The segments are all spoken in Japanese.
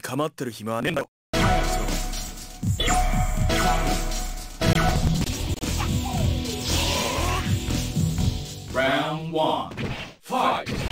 に構ってる暇はねえんだよ Round one. Fight. Round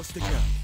lowest to.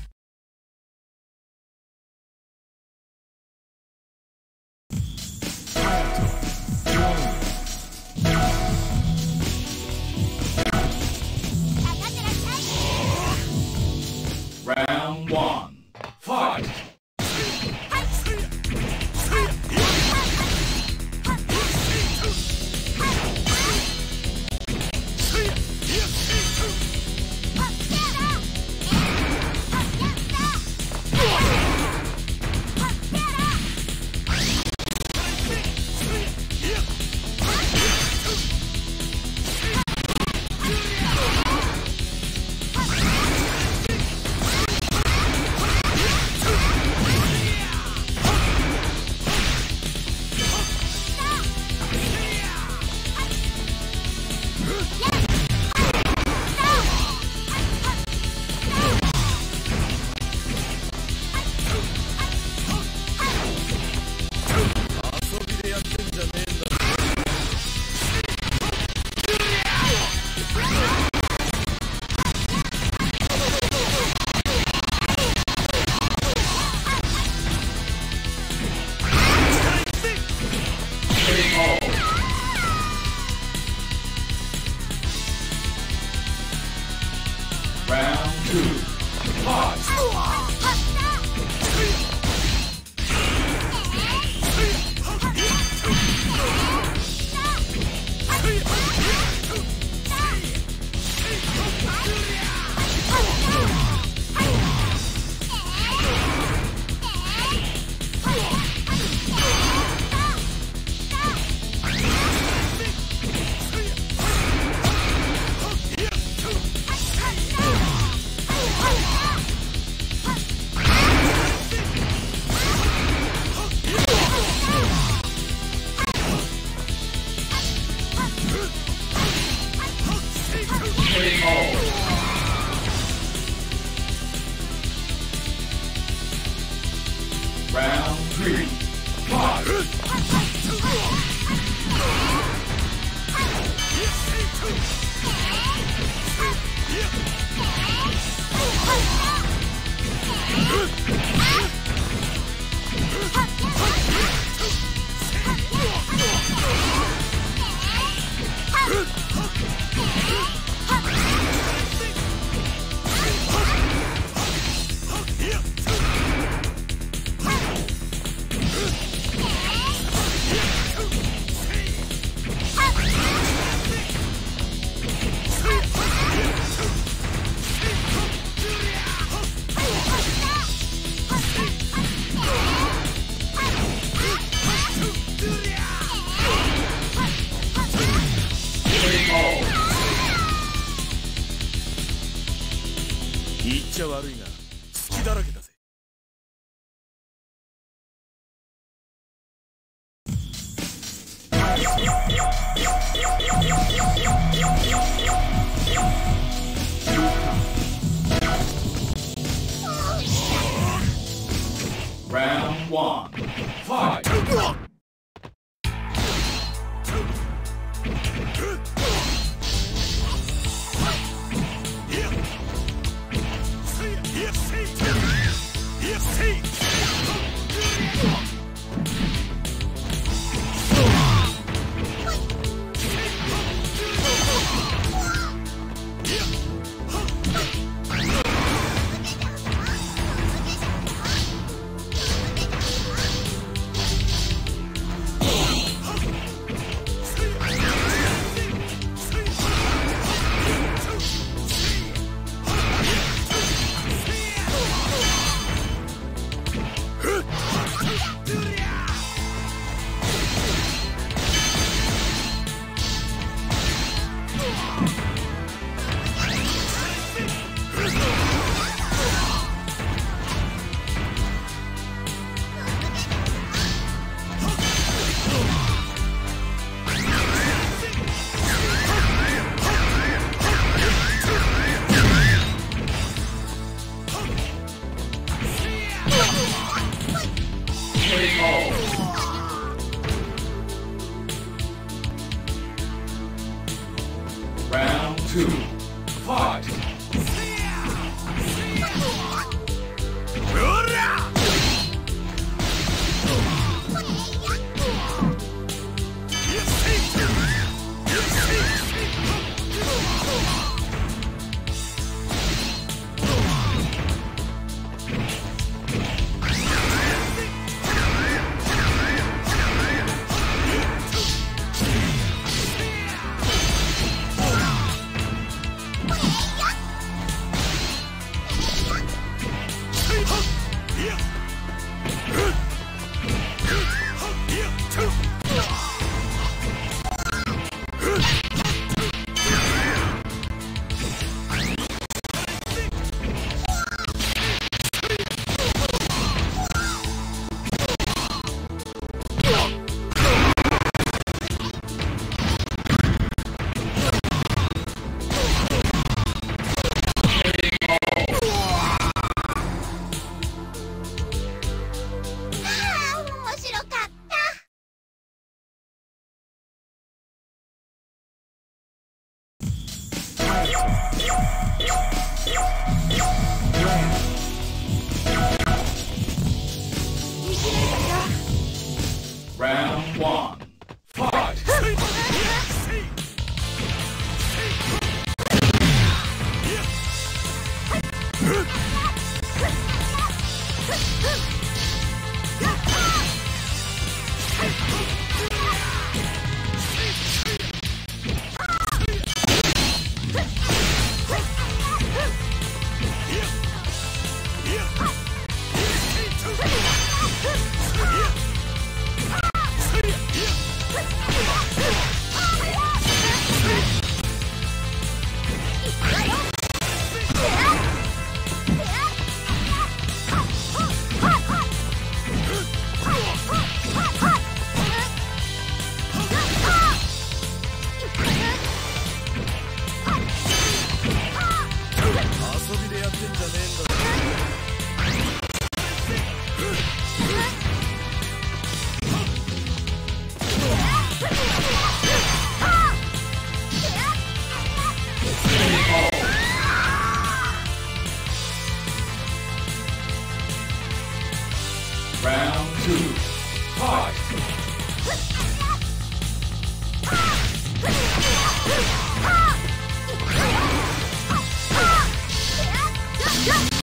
Yeah!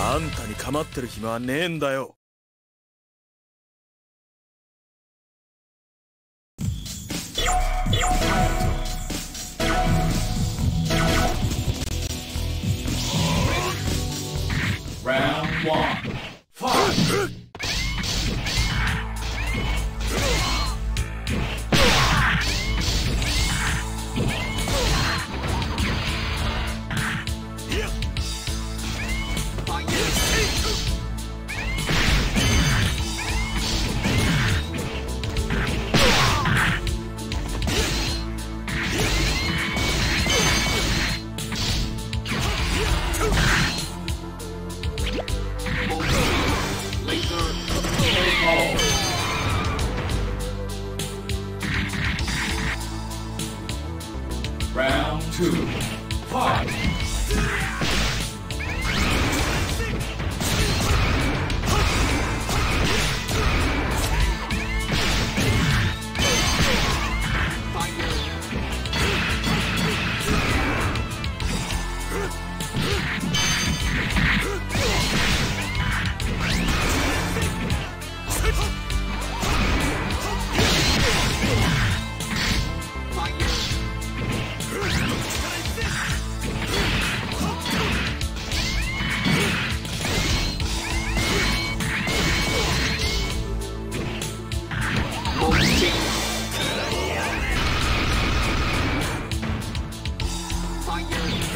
あんたに構ってる暇はねえんだよ。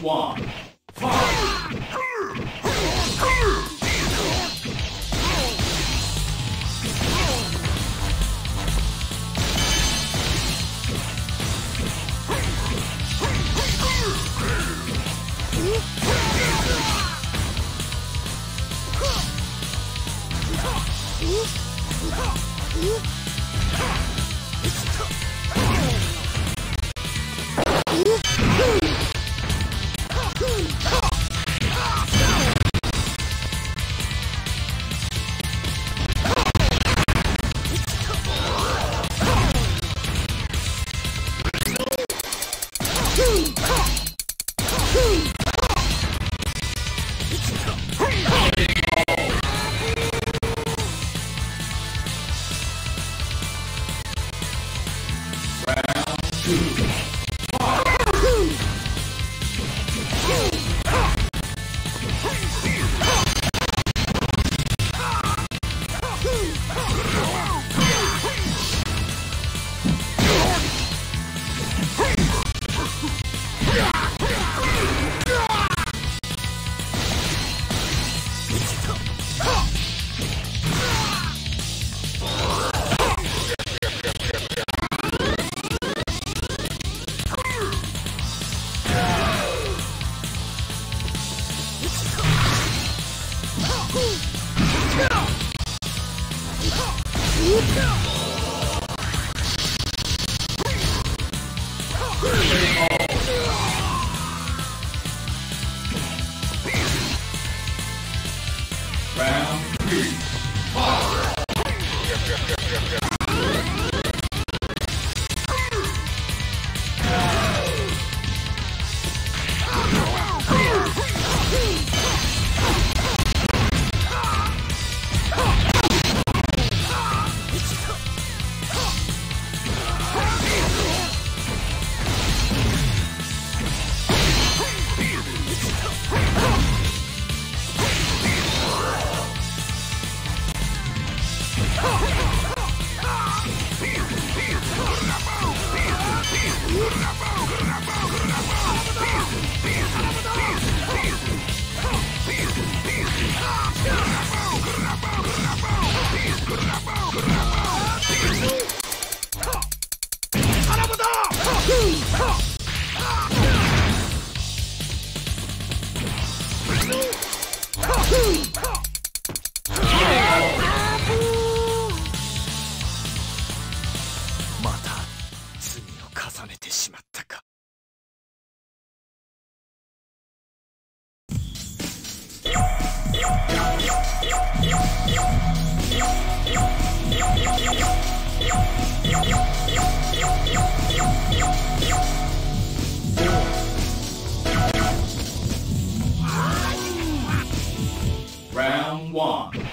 Wong. Wong.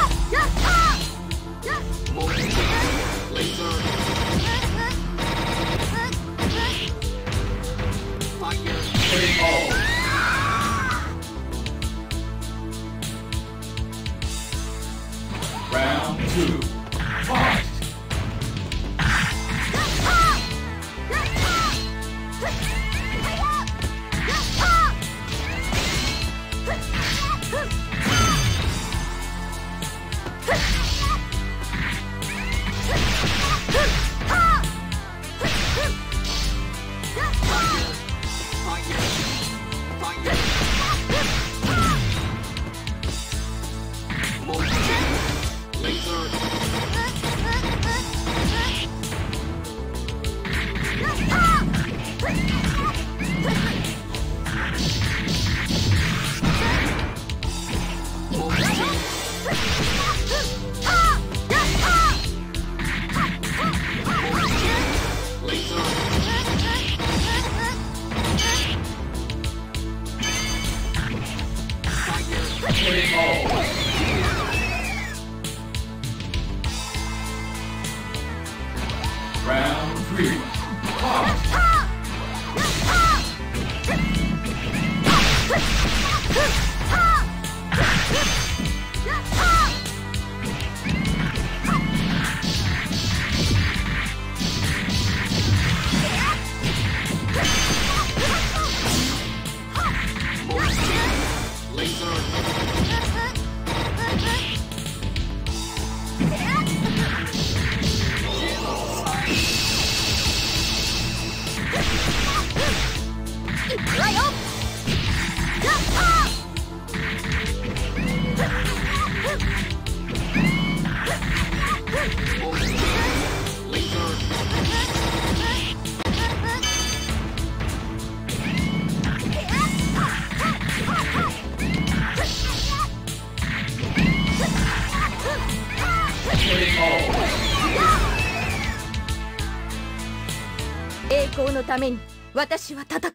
Yes! Yes! Yes! Yes! 私は戦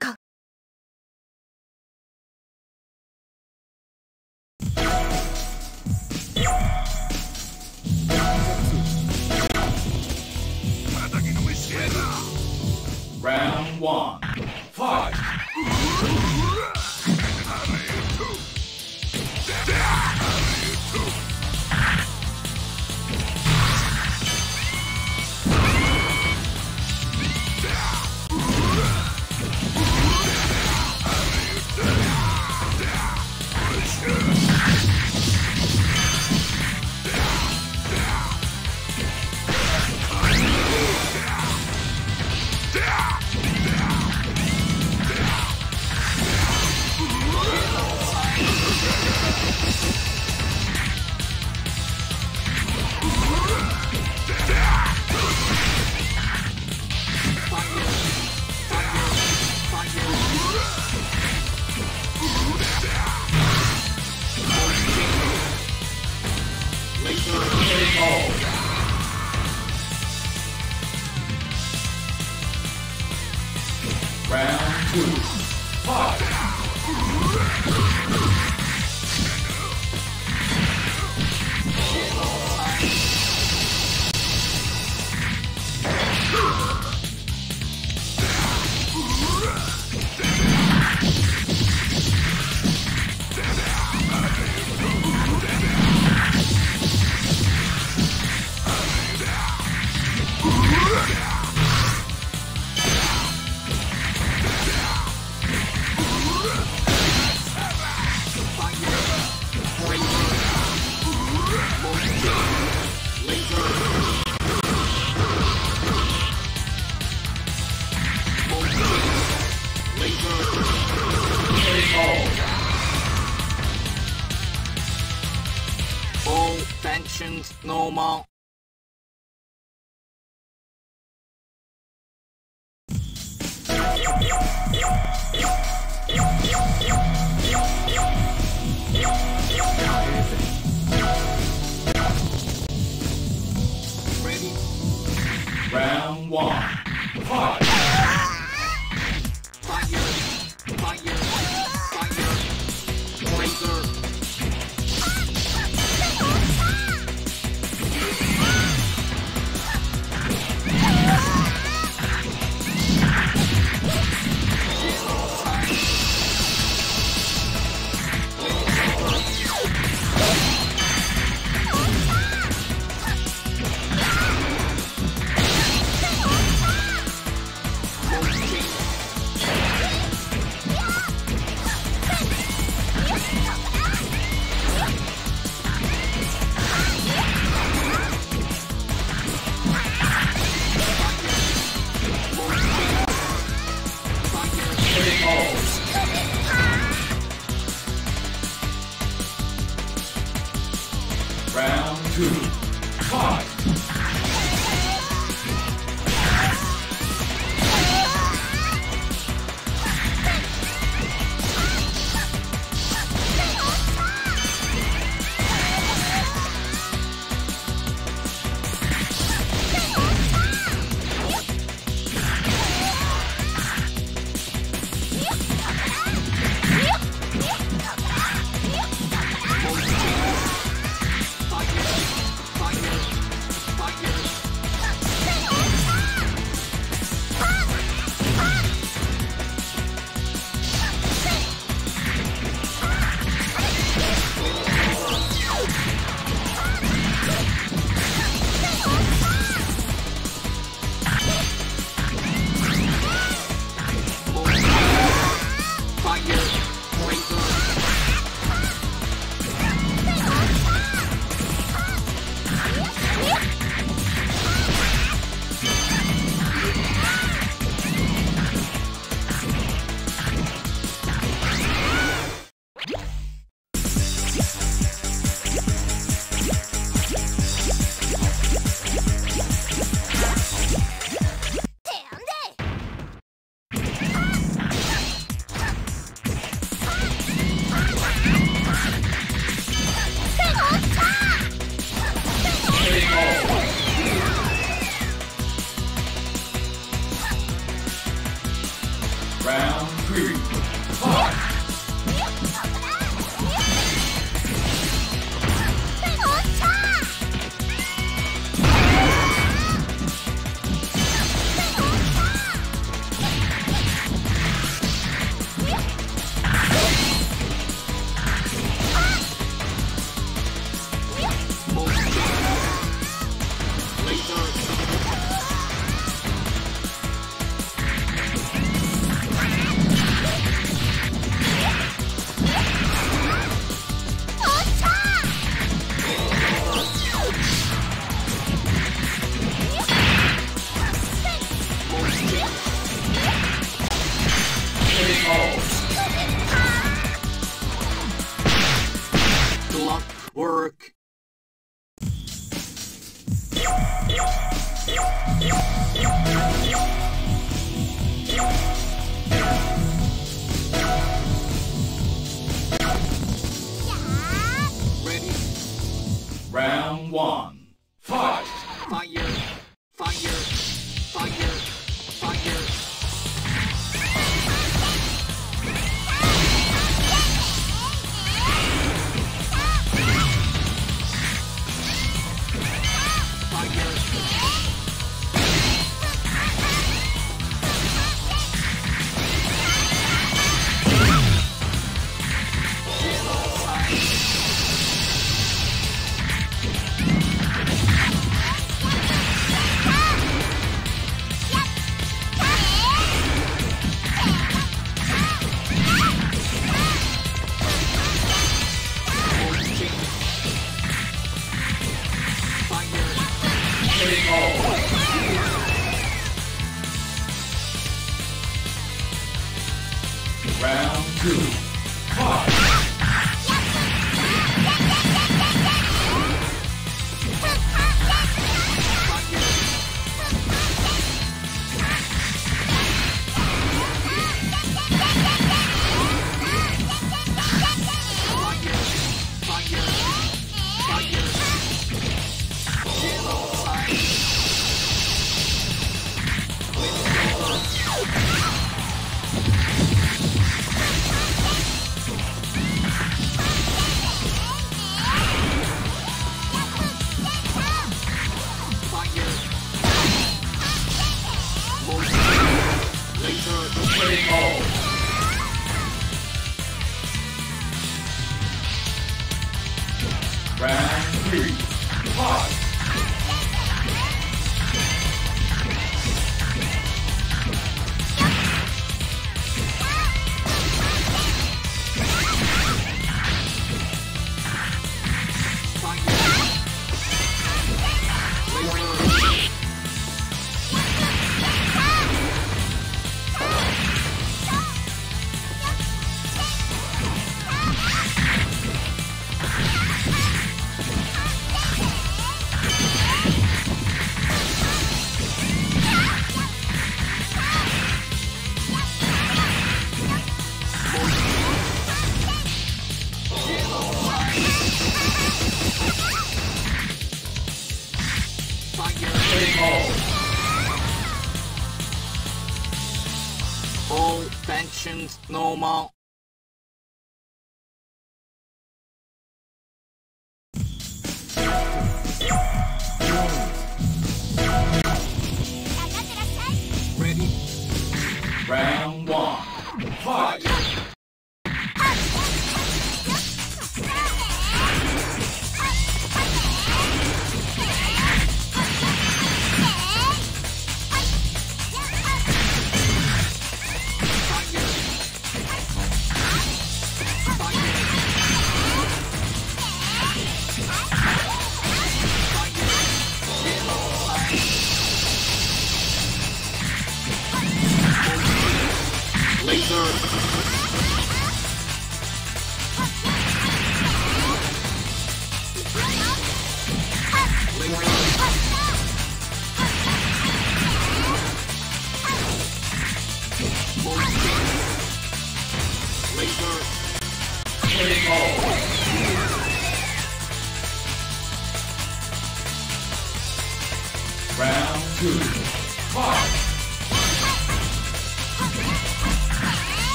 Hot.